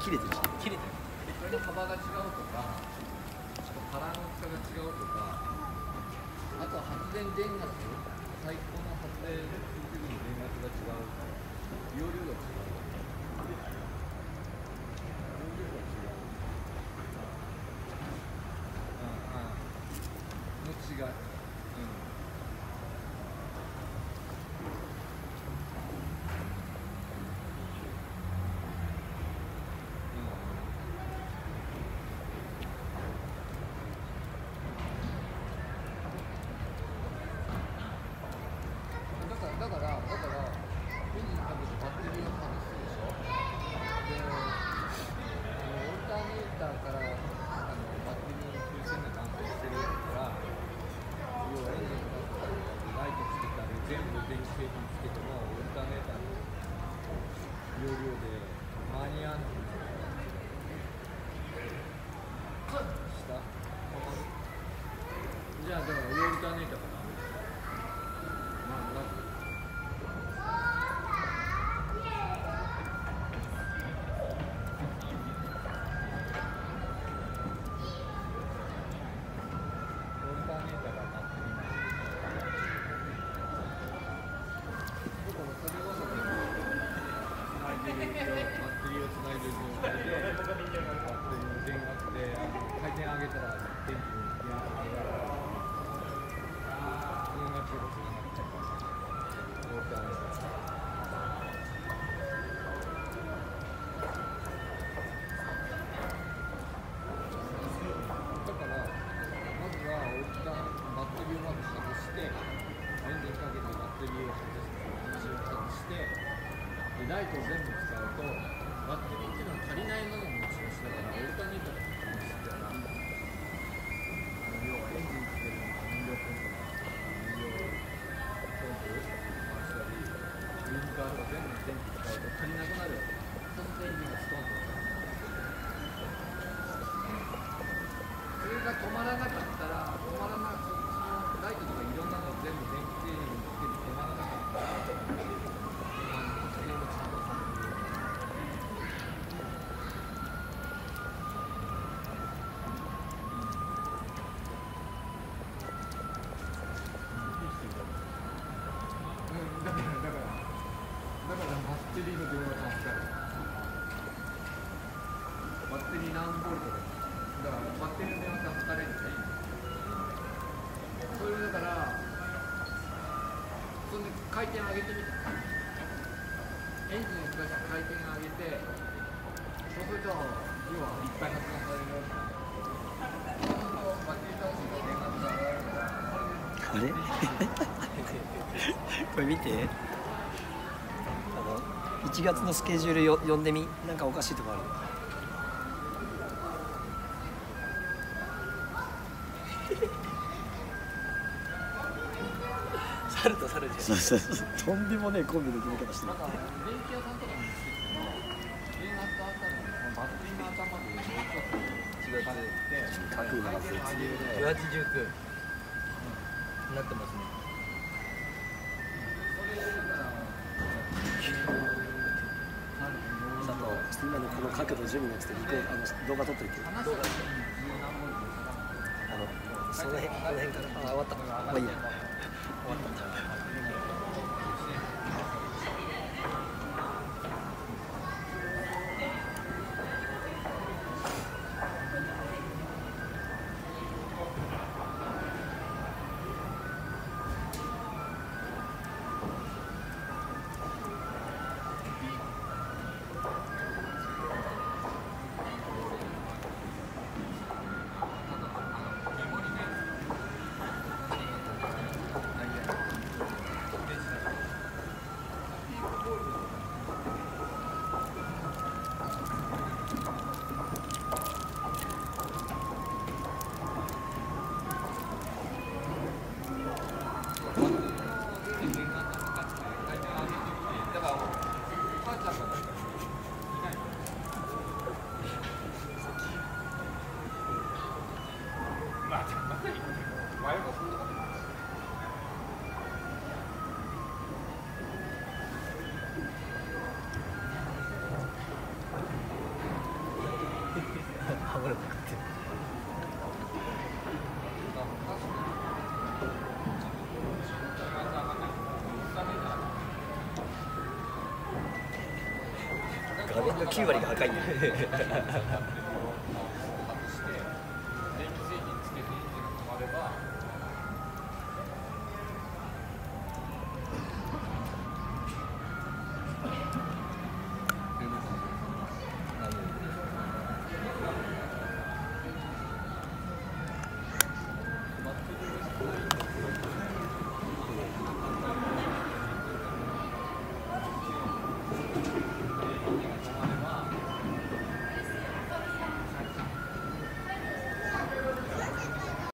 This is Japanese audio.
切れてる。し切れてる。それの幅が違うとか殻の大きさが違うとかあとは発電電圧最高の発電する。電圧が違う容量が違う容量が違ううんうんの違いうんだからだからだからエンジンかけてバッテリーを外すでしょであのオルターネーターからあのバッテリーの風船が乾燥してるから要はエンジンかけたりライトつけたり全部電気製品つけてもオルターネーターの容量で間に合わない下じゃあだからオルターネータあの回転上げたら電気に電圧が上がる電圧がつながっちゃいますだからまずはオルターバッテリーをまず外してエンジンかけてバッテリーを外す一応外してでライトを全部使うとバッテリーっていうのは足りないものの持ち主だからオルタネーターが必要なんウインカーとか全部電気使うと足りなくなるわけそうするとエンジンがストンと落ちるそれが止まらなかったら止まらなくそのライトとかいろんなの全部電気製品ッテリーの電話が助かるバッテリー何ボルトだだからバッテリーの電圧が測れるんだよそれだからそんで回転上げてみてエンジンを使って回転上げてそうすると要はいっぱい発電されるよそうするとバッテリー倒しの電圧が上がるからそれであれ？これ見て。1月のスケジュールよ読んでみ？なんかおかしいとこある？猿と猿じそうそうそうとんでもねえコンビの決め方してる。なんか電気屋さん。と今のこの角度準備なくてリコあの動画撮っといてあのその辺この辺から。あ終わった。まあいいや。終わったハマるかって。画面の9割が赤いんだよ。